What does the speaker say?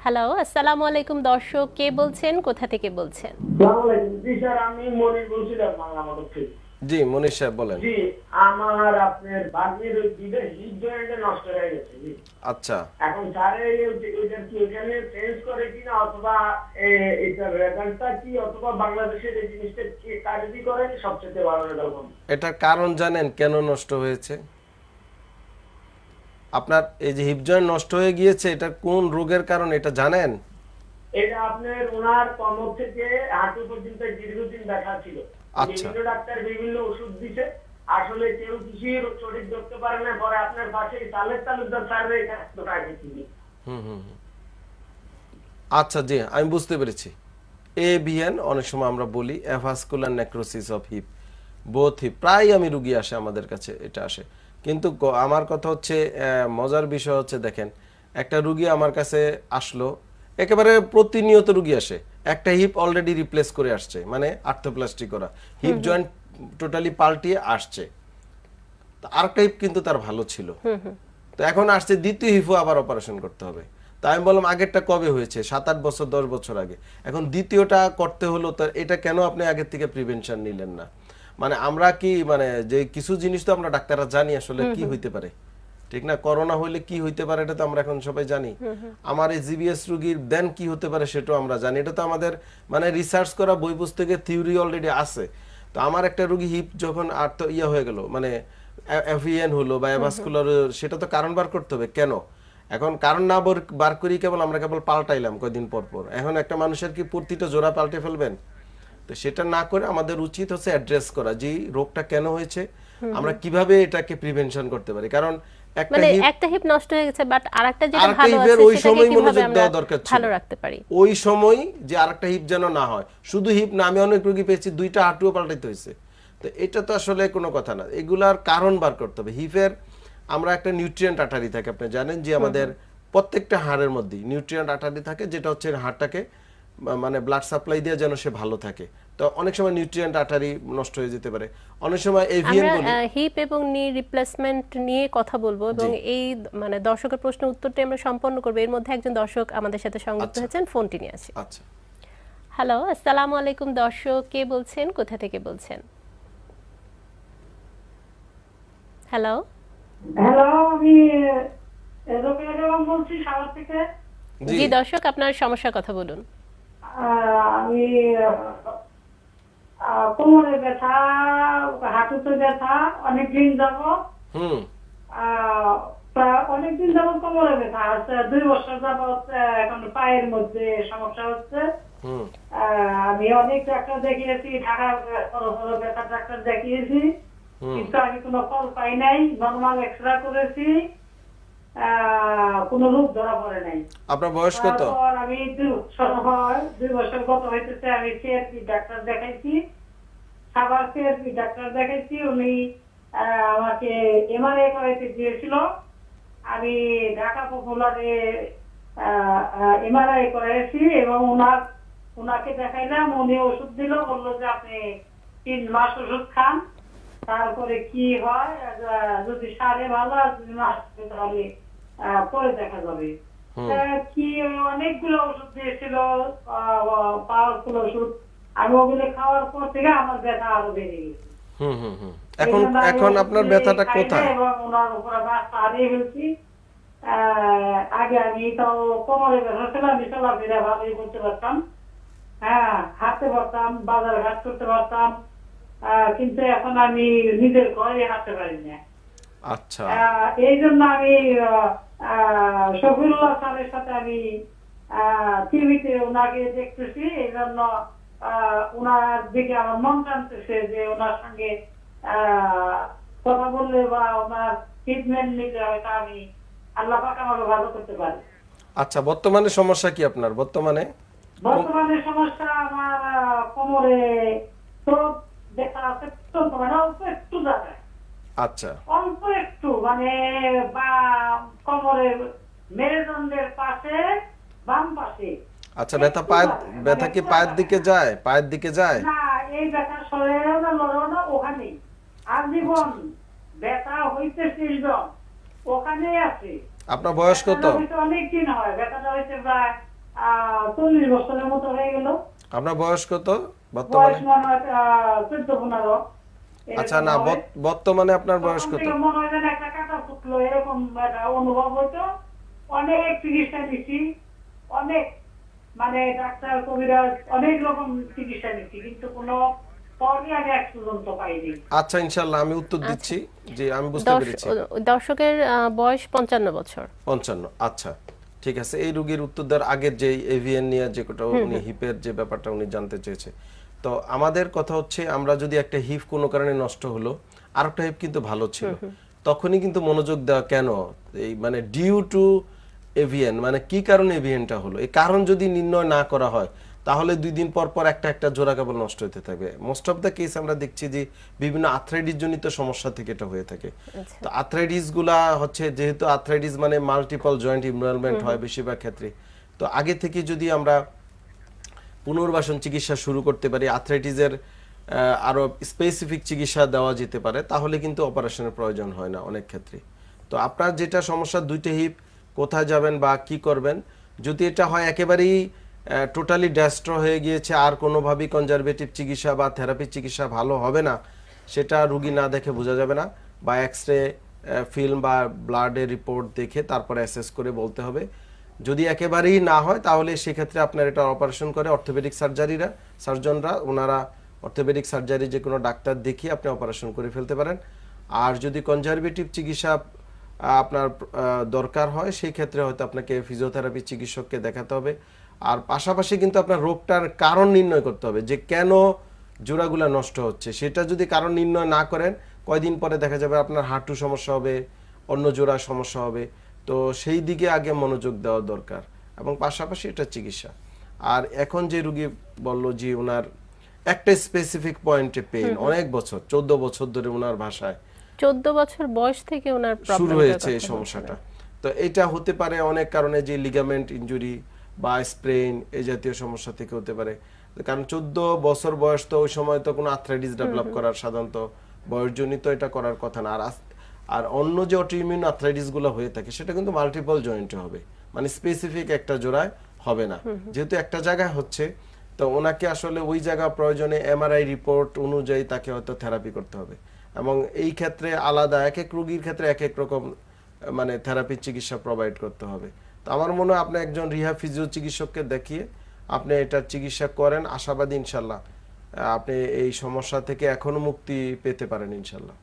Hello আসসালামু আলাইকুম দর্শক কে বলছেন? কোথা থেকে বলছেন? জি স্যার আমি মনির বলছিলাম জি মনীষ সাহেব বলেন। জি আমার আপনার বাগনির ওই দুইটা হিট নষ্ট হয়ে গেছে জি। আচ্ছা। এখন স্যারে এটা কি এখানে চেঞ্জ করে কিনা অথবা এ- এটার রেজাল্টটা কি অথবা বাংলাদেশের এই জিনিসটা কি কার্যকরী করে সবচেয়ে ভালো হবে এটার কারণ জানেন কেন নষ্ট হয়েছে? আপনার এই যে হিপ জয়েন্ট নষ্ট হয়ে গিয়েছে এটা কোন রোগের কারণ? এটা জানেন? এটা আপনার ওনার কমর থেকে হাঁটু পর্যন্ত দীর্ঘদিন দেখা ছিল। আচ্ছা। বিভিন্ন ডাক্তার বিভিন্ন ওষুধ দিছে। আসলে কেউ কিছুই সঠিক ধরতে পারে না। পরে আপনার পাশে চালের তালুকদার স্যার এখানে রাখেছিলেন হুম হুম হুম। আচ্ছা জি আমি বুঝতে পেরেছি। এ বিএন অনেক সময় আমরা বলি avascular necrosis of hip both hip প্রায় আমি রুগী আসে আমাদের কাছে এটা আসে। কিন্তু আমার কথা হচ্ছে মজার বিষয় হচ্ছে দেখেন একটা রুগী আমার কাছে আসলো একেবারে প্রতিনিয়ত রুগী আসে একটা হিপ অলরেডি রিপ্লেস করে আসছে মানে আর্থোপ্লাস্টি করা হিপ জয়েন্ট টোটালি পাল্টিয়ে আসছে। আরেকটা হিপ কিন্তু তার ভালো ছিল। তো এখন আসছে দ্বিতীয় হিপও আবার অপারেশন করতে হবে। তাই আমি বললাম আগেরটা কবে হয়েছে? সাত আট বছর দশ বছর আগে। এখন দ্বিতীয়টা করতে হলো তার এটা কেন আপনি আগের থেকে প্রিভেনশন নিলেন না? মানে আমরা কি মানে যে কিছু জিনিস তো আমরা ডাক্তাররা জানি আসলে কি হইতে পারে। ঠিক না? করোনা হইলে কি হইতে পারে এটা তো আমরা এখন সবাই জানি। আমার এই জিবিএস রোগীর দেন কি হতে পারে সেটাও আমরা জানি। এটা তো আমাদের মানে রিসার্চ করা বই পুস্তকে থিওরি অলরেডি আছে। তো আমার একটা রোগী হিপ যখন আর তো ইয়ে হয়ে গেল মানে এফিএন হলো বা অ্যাভাসকুলার সেটা তো কারণ বার করতে হবে। কেন? এখন কারণ না বার- বার করি কেবল আমরা কেবল পাল্টাইলাম কয়েকদিন পর পর। এখন একটা মানুষের কি প্রতিটা জোড়া পাল্টে ফেলবেন? তো সেটা না করে আমাদের উচিত হচ্ছে অ্যাড্রেস করা যে রোগটা কেন হয়েছে আমরা কীভাবে এটাকে প্রিভেনশন করতে পারি? কারণ একটা মানে একটা হিপ নষ্ট হয়ে গেছে বাট আরেকটা যেটা ভালো আছে ওই সময় মনোযোগ দেওয়া দরকার ছিল। ভালো রাখতে পারি? ওই সময় যে আরেকটা হিপ যেন না হয়। শুধু হিপ না আমি অনেক রোগী পেয়েছি দুইটা হাঁটুও পাল্টাইতে হয়েছে। তো এটা তো আসলে কোনো কথা না। এগুলার কারণ বার করতে হবে। হিপের আমরা একটা নিউট্রিয়েন্ট আটারি থাকে আপনি জানেন যে আমাদের প্রত্যেকটা হাড়ের মধ্যেই নিউট্রিয়েন্ট আটারি থাকে যেটা হচ্ছে হাড়টাকে মানে ব্লাড সাপ্লাই দিয়ে যেন সে ভালো থাকে। তো অনেক সময় নিউট্রিয়েন্ট আটারি নষ্ট হয়ে যেতে পারে। অনেক সময় এভিএন আমরা বলি হিপ এবং নি রিপ্লেসমেন্ট নিয়ে কথা বলব এবং এই মানে দর্শকের প্রশ্ন উত্তরটি আমরা সম্পন্ন করব। এর মধ্যে একজন দর্শক আমাদের সাথে সংযুক্ত আচ্ছা। হয়েছেন ফোনটি নিয়ে আসি। আচ্ছা। হ্যালো আসসালামু আলাইকুম দর্শক কে বলছেন? কোথা থেকে বলছেন? হ্যালো? হ্যালো আমি বেগম বলছি সাভার থেকে। জি দর্শক আপনার সমস্যার কথা বলুন। আমি কোমরে ব্যথা হাঁটুতে ব্যথা অনেকদিন যাব। অনেকদিন যাব কোমরে ব্যথা। আছে দুই বছর যাব এখন পায়ের মধ্যে সমস্যা হচ্ছে। আহ, আমি অনেক ডাক্তার দেখিয়েছি ঢাকা বড় বড় ব্যথা ডাক্তার দেখিয়েছি। কিন্তু আমি কোনো ফল পাই নাই। নর্মাল এক্সরে করেছি। কোনো রূপ ধরা পড়ে নাই। আপনার বয়স কত? আমি দুই বছর হয় দুই বছর গত হইতেছে আমি সিআরপি ডাক্তার দেখাইছি। সাবার সিআরপি ডাক্তার দেখাইছি উনি আমাকে এমআরআই করাইতে দিয়েছিল। আমি ঢাকা পপুলারে এমআরআই করাইছি এবং ওনার ওনাকে দেখাইলাম উনি ওষুধ দিল বলল যে আপনি তিন মাস ওষুধ খান তারপরে কি হয় যদি সারে ভালো আর যদি মাস তাহলে পরে দেখা যাবে। কি অনেকগুলো ওষুধ দিয়েছিল পাওয়ারফুল ওষুধ আমি ওগুলো খাওয়ার পর থেকে আমার ব্যথা আরও বেড়ে গেছে। এখন এখন আপনার ব্যথাটা কোথায়? এবং ওনার উপরে বাসটা হারিয়ে ফেলছি। আহ, আগে আমি তো কোমরে ব্যথা ছিল আমি চলাফেরা ভালোই করতে পারতাম। হ্যাঁ হাঁটতে পারতাম বাজার ঘাট করতে পারতাম। কিন্তু এখন আমি নিজের ঘরে হাঁটতে পারি না। আচ্ছা। এই জন্য আমি শফিউল্লাহ স্যারের সাথে আমি টিভিতে ওনাকে দেখতেছি এই জন্য ওনার দিকে আমার মন টানতেছে যে ওনার সঙ্গে কথা বললে বা ওনার ট্রিটমেন্ট নিতে হয়তো আমি আল্লাহ পাক আমাকে ভালো করতে পারি। আচ্ছা বর্তমানে সমস্যা কি আপনার? বর্তমানে? বর্তমানে সমস্যা আমার কোমরে তো দেখা আছে মানে অল্প একটু জায়গায় আচ্ছা। অল্প একটু মানে বা কোমরের মেরুদণ্ডের পাশে বাম পাশে। আচ্ছা ব্যথা পায়ের ব্যথা কি পায়ের দিকে যায়? পায়ের দিকে যায়? না এই ব্যথা না লড়েও না ওখানেই আজীবন ব্যথা একদম। ওখানেই আছে। আপনার বয়স কত? অনেক দিন হয়। ব্যথাটা হইতে প্রায় চল্লিশ বছরের মতো হয়ে গেল। আপনার বয়স কত? বর্তমানে? আহ, চোদ্দ পনেরো। আচ্ছা না। বর্তমানে আপনার বয়স কত? মনে হয় একটা কাঁটা ফুটলো এরকম একটা অনুভব হতো। অনেক চিকিৎসা নিচ্ছি অনেক মানে ডাক্তার কবিরাজ অনেক রকম চিকিৎসা নিচ্ছি কিন্তু কোনো আচ্ছা ইনশাল্লাহ আমি উত্তর দিচ্ছি যে আমি বুঝতে পেরেছি। দর্শকের আহ, বয়স পঞ্চান্ন বছর। পঞ্চান্ন আচ্ছা ঠিক আছে। এই রোগীর উত্তর দেওয়ার আগের যে এভিএন নিয়ে যে কোটা উনি হিপের যে ব্যাপারটা উনি জানতে চেয়েছে। তো আমাদের কথা হচ্ছে আমরা যদি একটা হিপ কোনো কারণে নষ্ট হলো আর একটা হিপ কিন্তু ভালো ছিল। তখনই কিন্তু মনোযোগ দেওয়া কেন? এই মানে ডিউ টু এভিএন মানে কি কারণে এভিএনটা হলো? এই কারণ যদি নির্ণয় না করা হয় তাহলে দুই দিন পর পর একটা একটা জোড়া কেবল নষ্ট হতে থাকবে মোস্ট অফ দ্য কেস আমরা দেখছি যে বিভিন্ন আর্থ্রাইটিস জনিত সমস্যা থেকে এটা হয়ে থাকে। তো আর্থ্রাইটিসগুলা হচ্ছে যেহেতু আর্থ্রাইটিস মানে মাল্টিপল জয়েন্ট ইনভলভমেন্ট হয় বেশিরভাগ ক্ষেত্রে। তো আগে থেকে যদি আমরা পুনর্বাসন চিকিৎসা শুরু করতে পারি আর্থ্রাইটিসের আরও স্পেসিফিক চিকিৎসা দেওয়া যেতে পারে, তাহলে কিন্তু অপারেশনের প্রয়োজন হয় না অনেক ক্ষেত্রে। তো আপনার যেটা সমস্যা, দুইটা হিপ কোথায় যাবেন বা কি করবেন, যদি এটা হয় একেবারেই টোটালি ড্যাস্ট্র হয়ে গিয়েছে, আর কোনোভাবেই কনজারভেটিভ চিকিৎসা বা থেরাপি চিকিৎসা ভালো হবে না, সেটা রুগী না দেখে বোঝা যাবে না। বা এক্স রে ফিল্ম বা ব্লাডের রিপোর্ট দেখে তারপরে অ্যাসেস করে বলতে হবে। যদি একেবারেই না হয়, তাহলে সেক্ষেত্রে আপনার এটা অপারেশন করে অর্থোপেডিক সার্জারিরা সার্জনরা ওনারা অর্থোপেডিক সার্জারি যে কোনো ডাক্তার দেখিয়ে আপনি অপারেশন করে ফেলতে পারেন। আর যদি কনজারভেটিভ চিকিৎসা আপনার দরকার হয়, সেই ক্ষেত্রে হয়তো আপনাকে ফিজিওথেরাপি চিকিৎসককে দেখাতে হবে। আর পাশাপাশি কিন্তু আপনার রোগটার কারণ নির্ণয় করতে হবে, যে কেন জোড়াগুলা নষ্ট হচ্ছে। সেটা যদি কারণ নির্ণয় না করেন, কয়দিন পরে দেখা যাবে আপনার হাঁটু সমস্যা হবে, অন্য জোড়া সমস্যা হবে। তো সেই দিকে আগে মনোযোগ দেওয়া দরকার। এবং পাশাপাশি এটা চিকিৎসা। আর এখন যে রুগী বলল যে ওনার একটা স্পেসিফিক পয়েন্টে পেইন অনেক বছর চোদ্দ বছর ধরে ওনার ভাষায় চোদ্দ বছর বয়স থেকে ওনার শুরু হয়েছে এই সমস্যাটা। তো এটা হতে পারে অনেক কারণে যে লিগামেন্ট ইনজুরি বা স্প্রেন এই জাতীয় সমস্যা থেকে হতে পারে। কারণ চোদ্দ বছর বয়স তো ওই সময় তো কোনো আর্থ্রাইটিস ডেভেলপ করার সাধারণত বয়সজনিত এটা করার কথা না। আর আর অন্য যে অটোইমিউন আর্থ্রাইটিসগুলো হয়ে থাকে সেটা কিন্তু মাল্টিপল জয়েন্টে হবে। মানে স্পেসিফিক একটা জোড়ায় হবে না। যেহেতু একটা জায়গায় হচ্ছে তো ওনাকে আসলে ওই জায়গা প্রয়োজনে এমআরআই রিপোর্ট অনুযায়ী তাকে হয়তো থেরাপি করতে হবে। এবং এই ক্ষেত্রে আলাদা, এক এক রোগীর ক্ষেত্রে এক এক রকম মানে থেরাপি চিকিৎসা প্রোভাইড করতে হবে। তো আমার মনে হয় আপনি একজন রিহা ফিজিও চিকিৎসককে দেখিয়ে আপনি এটার চিকিৎসা করেন। আশাবাদী ইনশাল্লাহ আপনি এই সমস্যা থেকে এখনও মুক্তি পেতে পারেন ইনশাল্লাহ।